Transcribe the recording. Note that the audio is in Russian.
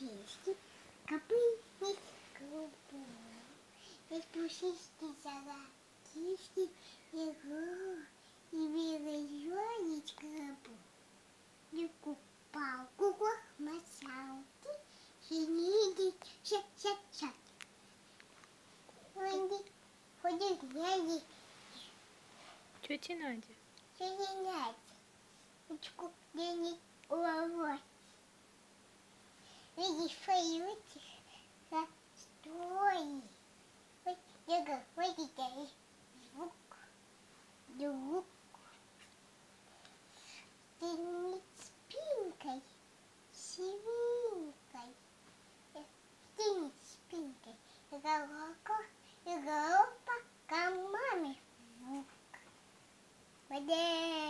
песни, копыльник голубой. Ведь пушистый золотистый игру, и белый зонечка рыбу. И купалку мочалки, синidi, шат-шат-шат. Ходи, ходи, гляди, Тетя Надя. соединять. Ручку денег уловой. favorite the story. Wait, you go, wait a day. Look, you look. Then it's pink. See pink. Then it's pink. You go, look, you go, back, come, mommy. Look. Wait there.